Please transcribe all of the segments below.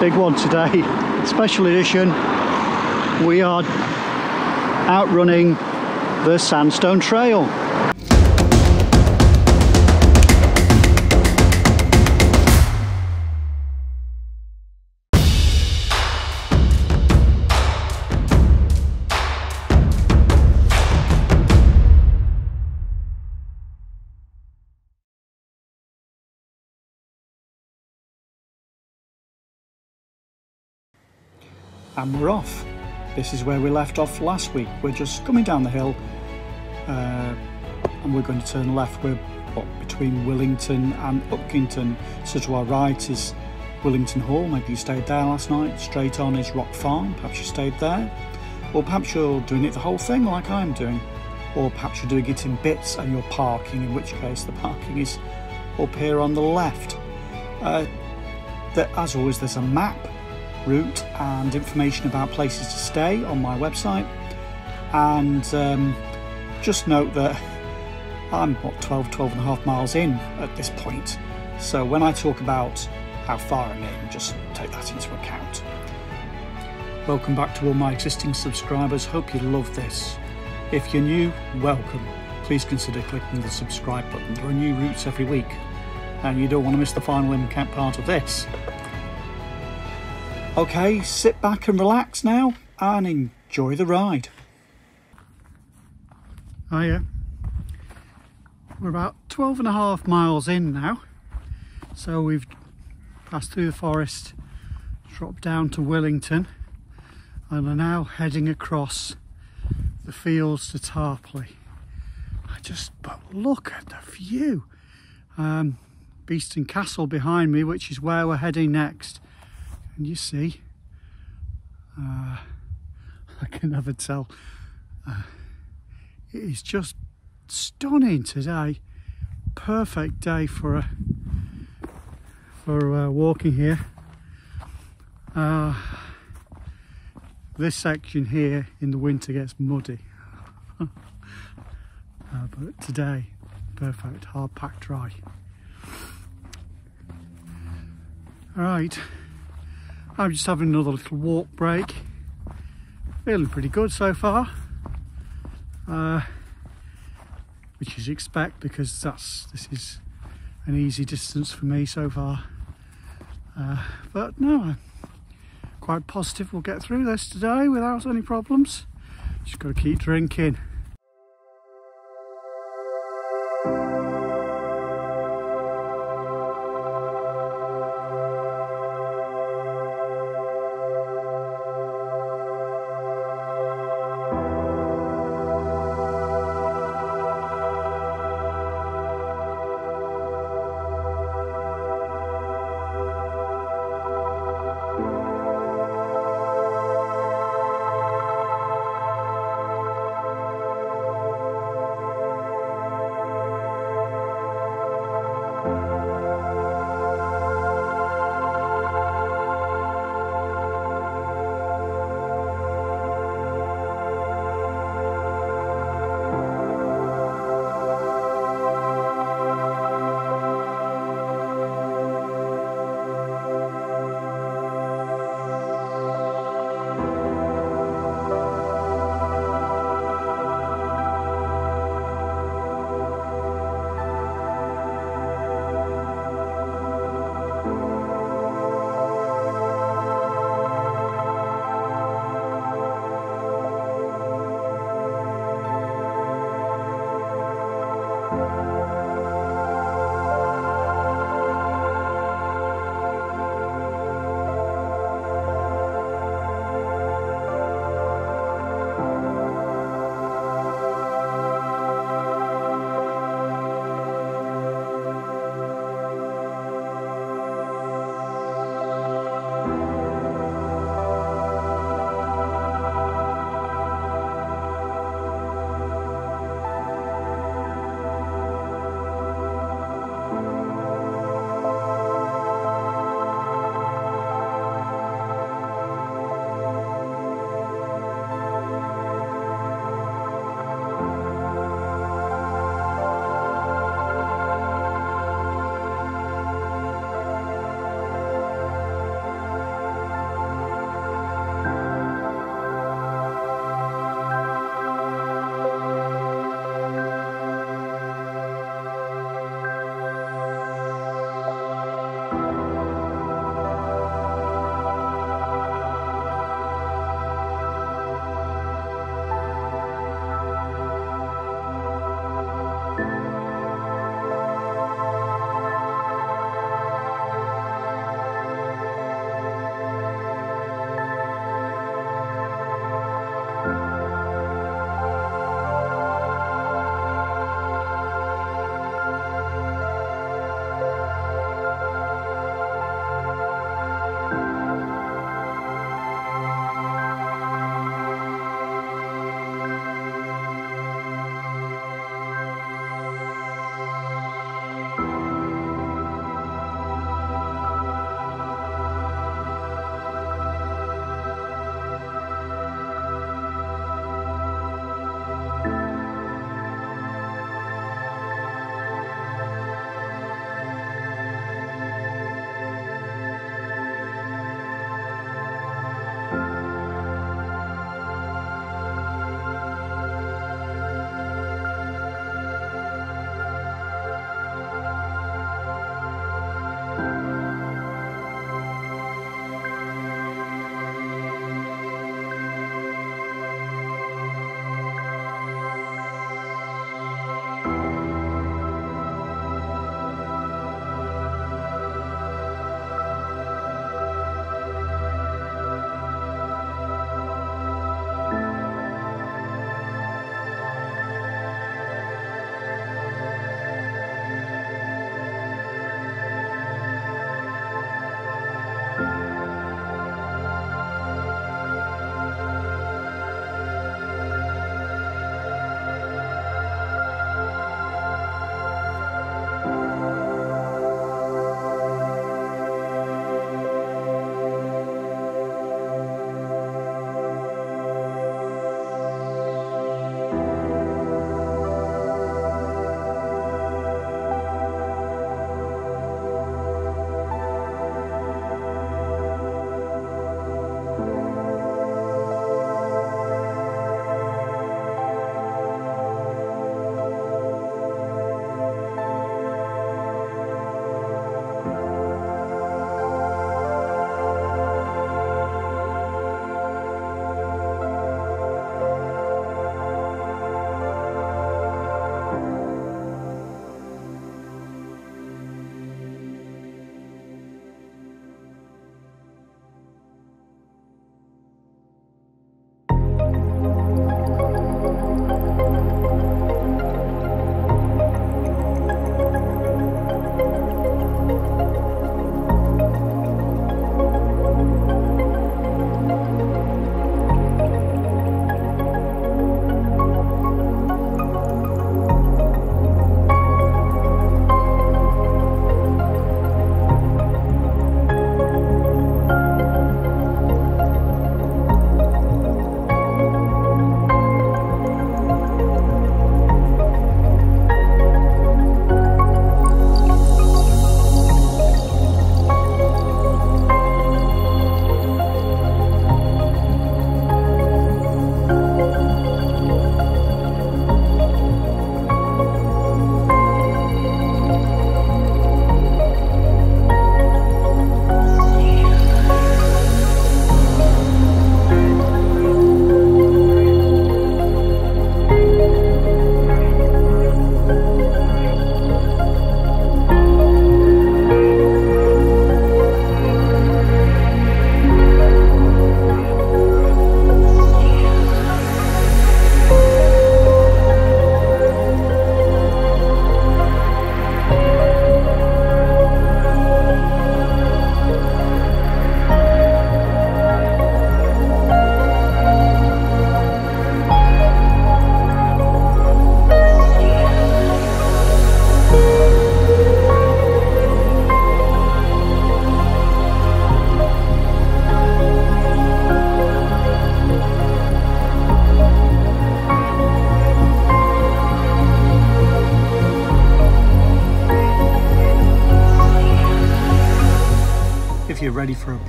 big one today. Special edition. We are outrunning the Sandstone Trail. And we're off. This is where we left off last week. We're just coming down the hill uh, and we're going to turn left. We're what, between Willington and Utkinton. So to our right is Willington Hall. Maybe you stayed there last night. Straight on is Rock Farm. Perhaps you stayed there. Or perhaps you're doing it the whole thing like I'm doing. Or perhaps you're doing it in bits and you're parking, in which case the parking is up here on the left. Uh, as always, there's a map route and information about places to stay on my website. And um, just note that I'm what 12, 12 and a half miles in at this point. So when I talk about how far I'm in, just take that into account. Welcome back to all my existing subscribers. Hope you love this. If you're new, welcome. Please consider clicking the subscribe button. There are new routes every week, and you don't want to miss the final in-camp part of this. Okay, sit back and relax now and enjoy the ride. Oh yeah, we're about 12 and a half miles in now. So we've passed through the forest, dropped down to Willington and are now heading across the fields to Tarporley. I just, but look at the view. Um, Beeston Castle behind me, which is where we're heading next. And you see, uh, I can never tell. Uh, it is just stunning today. Perfect day for a for uh, walking here. Uh, this section here in the winter gets muddy, uh, but today, perfect, hard packed dry. All right. I'm just having another little walk break. Feeling pretty good so far. Uh, which is expect because that's this is an easy distance for me so far. Uh, but no, I'm quite positive we'll get through this today without any problems. Just got to keep drinking.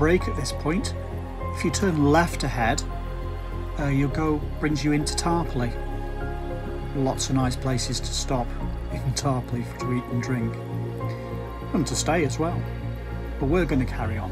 Break at this point, if you turn left ahead, uh, you'll go brings you into Tarporley. Lots of nice places to stop in Tarporley to eat and drink, and to stay as well. But we're going to carry on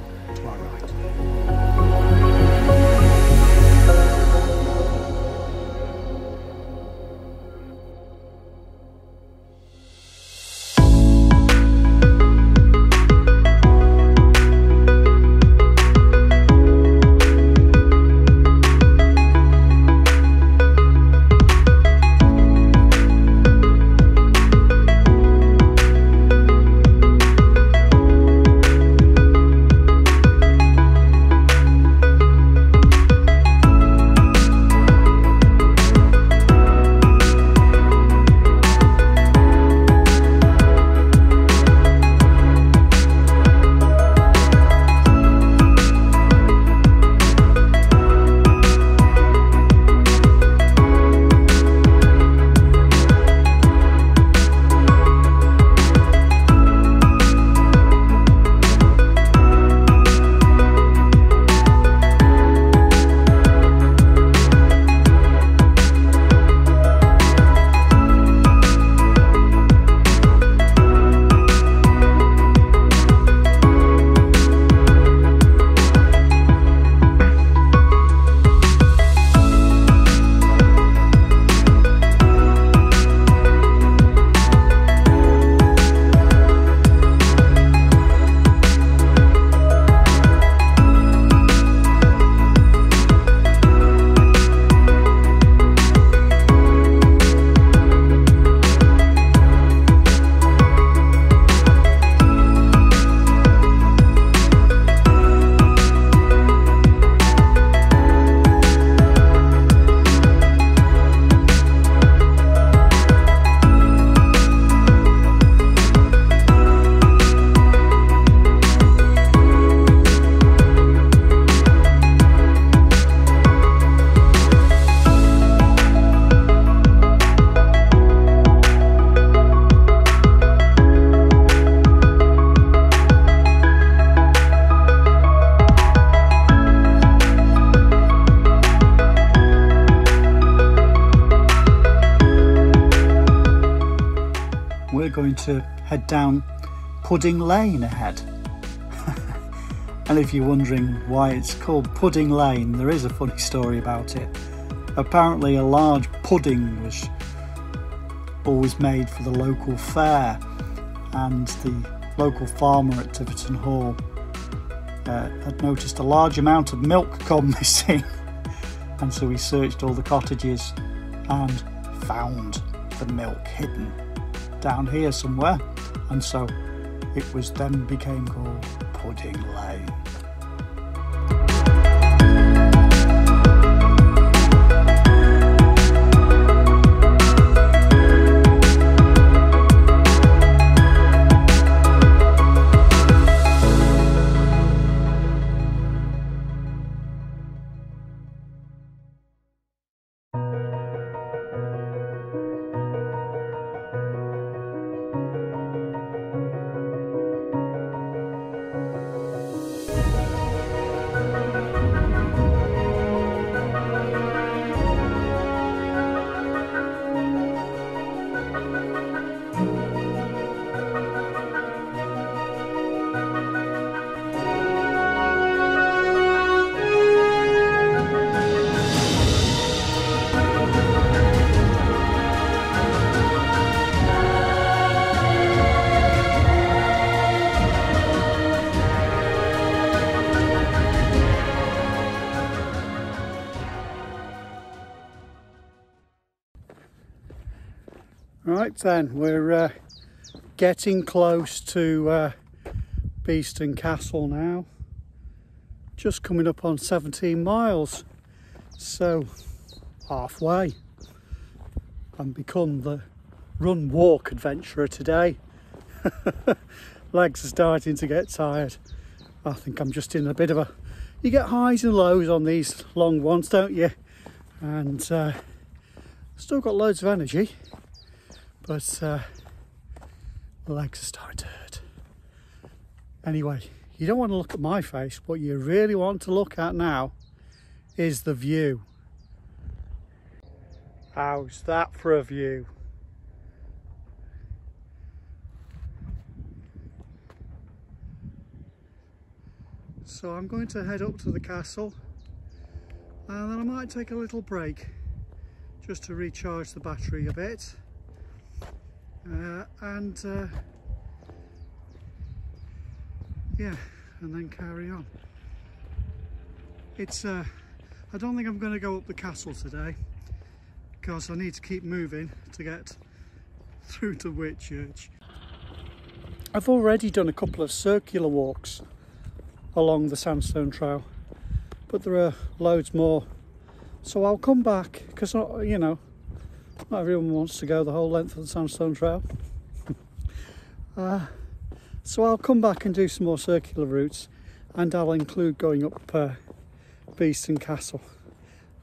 down Pudding Lane ahead. and if you're wondering why it's called Pudding Lane, there is a funny story about it. Apparently, a large pudding was always made for the local fair, and the local farmer at Tiverton Hall uh, had noticed a large amount of milk gone missing. and so he searched all the cottages and found the milk hidden down here somewhere, and so it was then became called Pudding Lane. Then, we're uh, getting close to uh, Beeston Castle now. Just coming up on 17 miles, so halfway, and become the run walk adventurer today. Legs are starting to get tired. I think I'm just in a bit of a. You get highs and lows on these long ones, don't you? And uh, still got loads of energy but uh, the legs are starting to hurt. Anyway, you don't want to look at my face. What you really want to look at now is the view. How's that for a view? So I'm going to head up to the castle and then I might take a little break just to recharge the battery a bit uh, and uh, yeah and then carry on. It's uh, I don't think I'm going to go up the castle today because I need to keep moving to get through to Whitchurch I've already done a couple of circular walks along the sandstone trail but there are loads more. So I'll come back because you know not everyone wants to go the whole length of the sandstone trail uh, so I'll come back and do some more circular routes and I'll include going up uh, Beeston Castle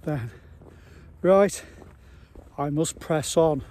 then. Right, I must press on.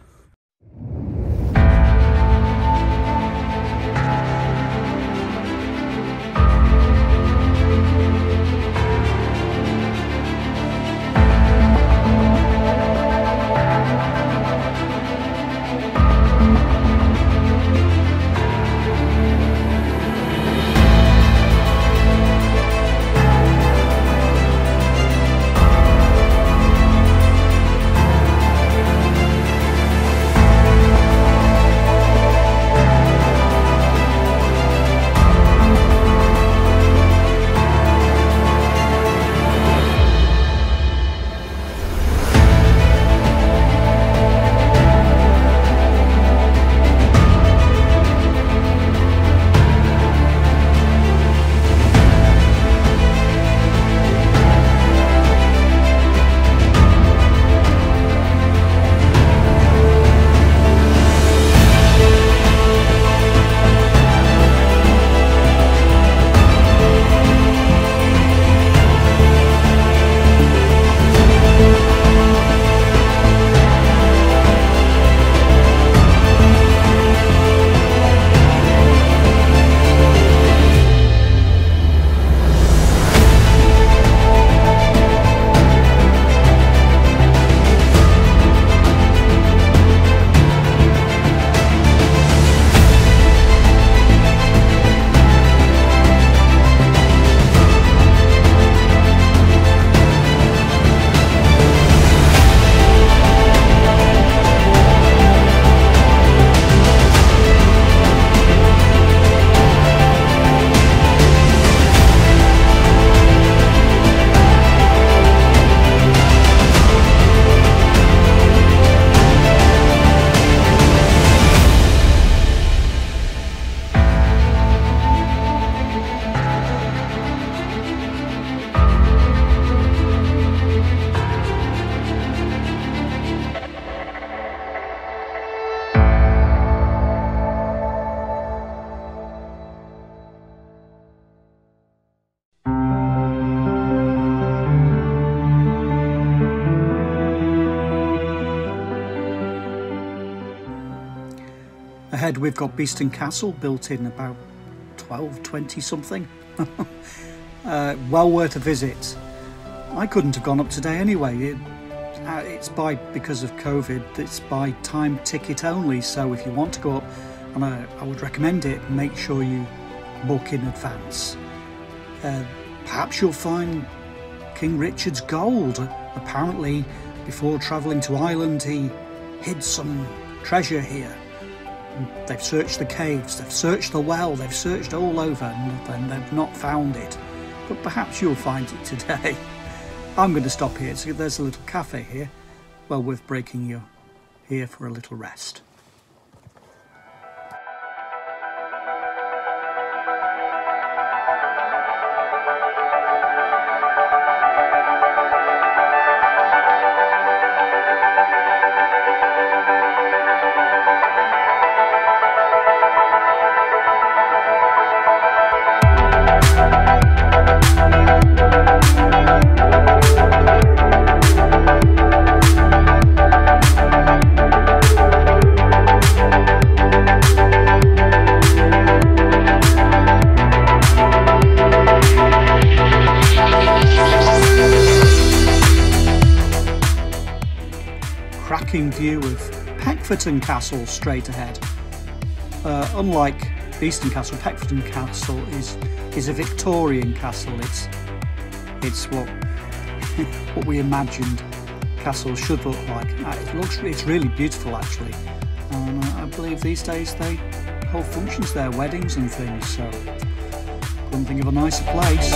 Got Beeston Castle built in about 1220 something. uh, well worth a visit. I couldn't have gone up today anyway. It, uh, it's by because of COVID. It's by time ticket only. So if you want to go up, and I, I would recommend it, make sure you book in advance. Uh, perhaps you'll find King Richard's gold. Apparently, before travelling to Ireland, he hid some treasure here. They've searched the caves, they've searched the well, they've searched all over and they've not found it. But perhaps you'll find it today. I'm going to stop here. So there's a little cafe here. Well worth breaking you here for a little rest. View of Peckforton Castle straight ahead. Uh, unlike Beeston Castle, Peckforton Castle is is a Victorian castle. It's it's what what we imagined castles should look like. Uh, it looks it's really beautiful actually, uh, I believe these days they hold functions there, weddings and things. So couldn't think of a nicer place.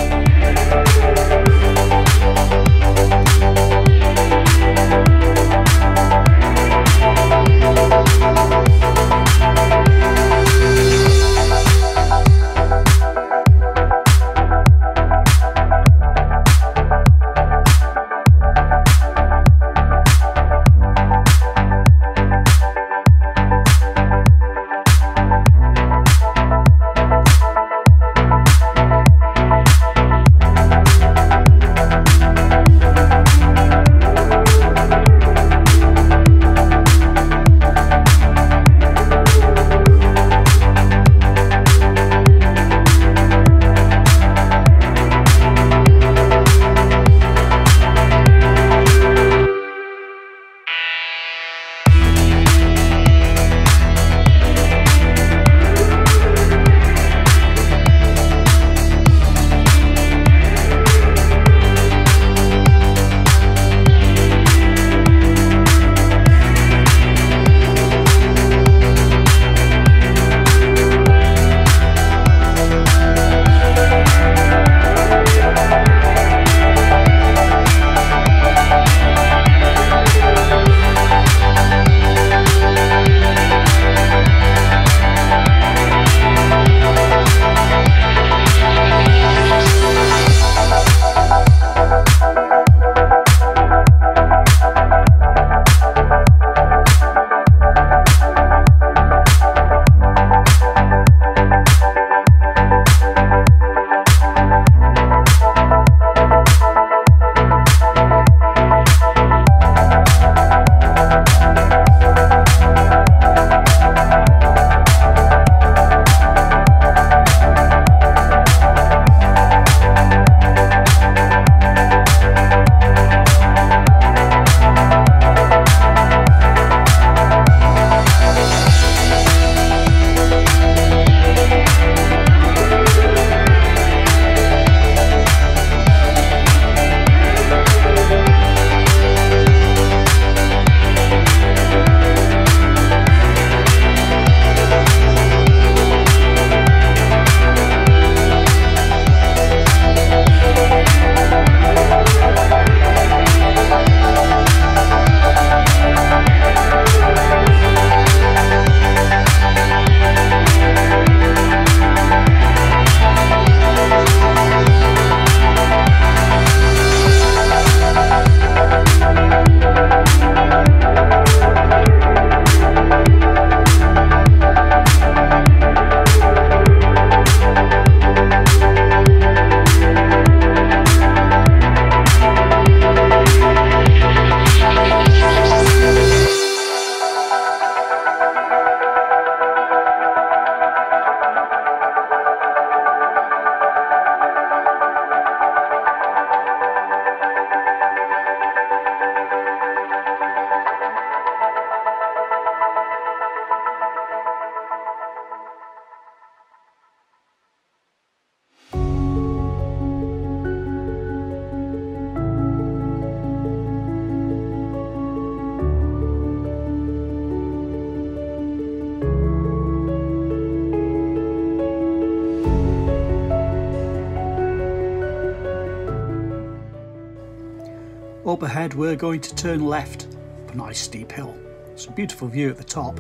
Up ahead we're going to turn left up a nice steep hill. It's a beautiful view at the top,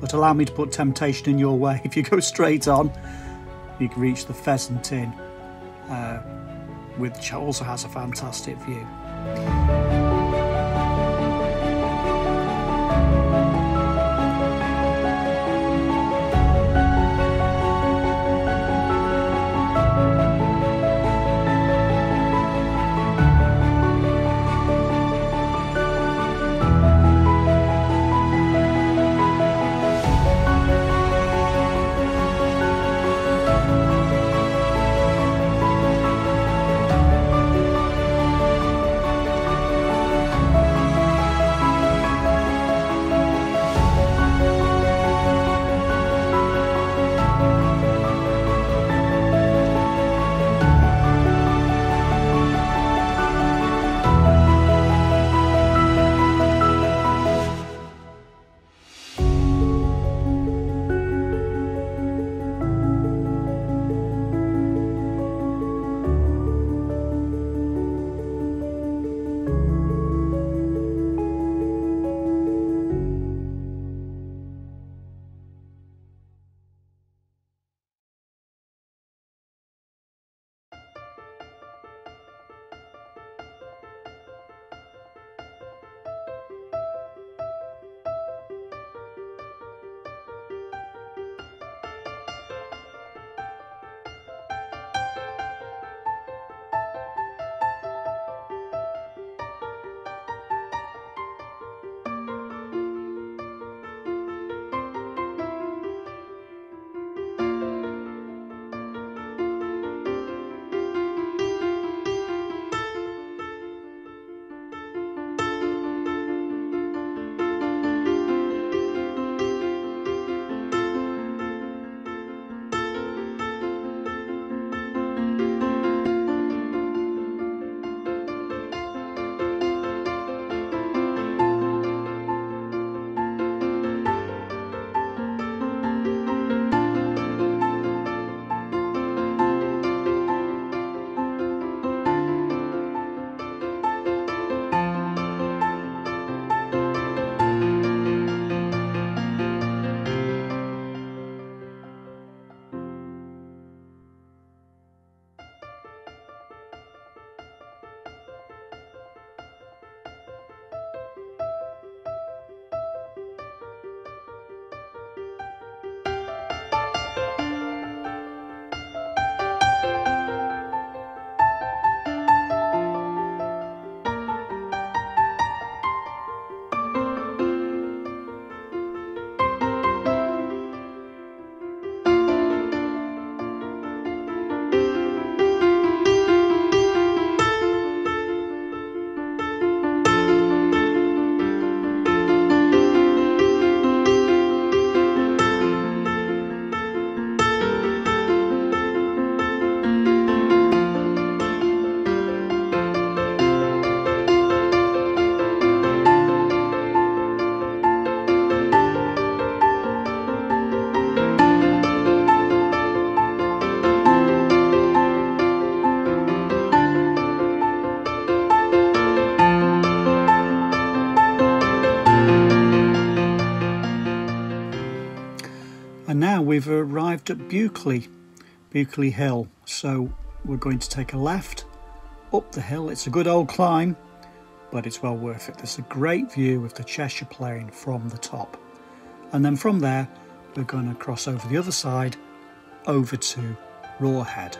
but allow me to put temptation in your way. If you go straight on, you can reach the Pheasant Inn, uh, which also has a fantastic view. We've arrived at Bulkeley, Bulkeley Hill. So we're going to take a left up the hill. It's a good old climb, but it's well worth it. There's a great view of the Cheshire Plain from the top. And then from there, we're going to cross over the other side over to Raw Head.